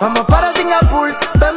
Vamos para Singapur, ven